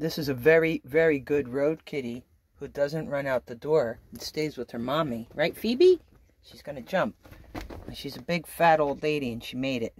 this is a very, very good road kitty who doesn't run out the door and stays with her mommy. Right, Phoebe? She's going to jump. She's a big fat old lady and she made it.